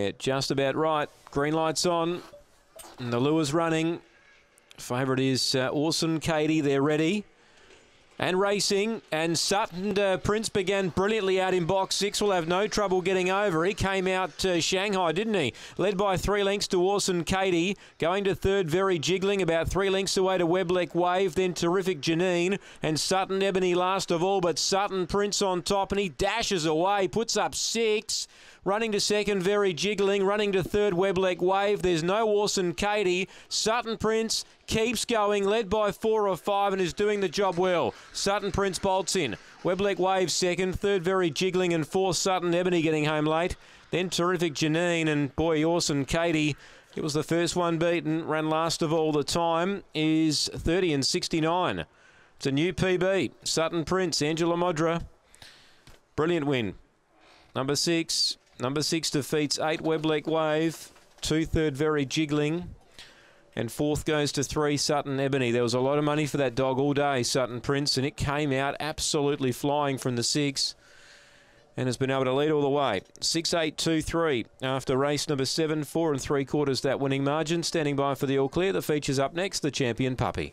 Yeah, just about right. Green lights on. And the lure's running. Favourite is uh, Orson Katie. They're ready. And racing, and Sutton uh, Prince began brilliantly out in box six. Will have no trouble getting over. He came out to Shanghai, didn't he? Led by three lengths to Orson Katie. Going to third, very jiggling, about three lengths away to Weblek Wave. Then terrific Janine and Sutton Ebony last of all. But Sutton Prince on top, and he dashes away, puts up six. Running to second, very jiggling. Running to third, Webleck Wave. There's no Orson Katie. Sutton Prince keeps going, led by four or five, and is doing the job well. Sutton Prince bolts in. Webleck Wave second, third, very jiggling, and fourth, Sutton Ebony getting home late. Then terrific Janine and boy Orson Katie. It was the first one beaten, ran last of all the time, is 30 and 69. It's a new PB. Sutton Prince, Angela Modra. Brilliant win. Number six, Number six defeats eight Weblek Wave, two third very jiggling, and fourth goes to three Sutton Ebony. There was a lot of money for that dog all day, Sutton Prince, and it came out absolutely flying from the six and has been able to lead all the way. Six, eight, two, three after race number seven, four and three quarters that winning margin. Standing by for the all clear. The features up next, the champion puppy.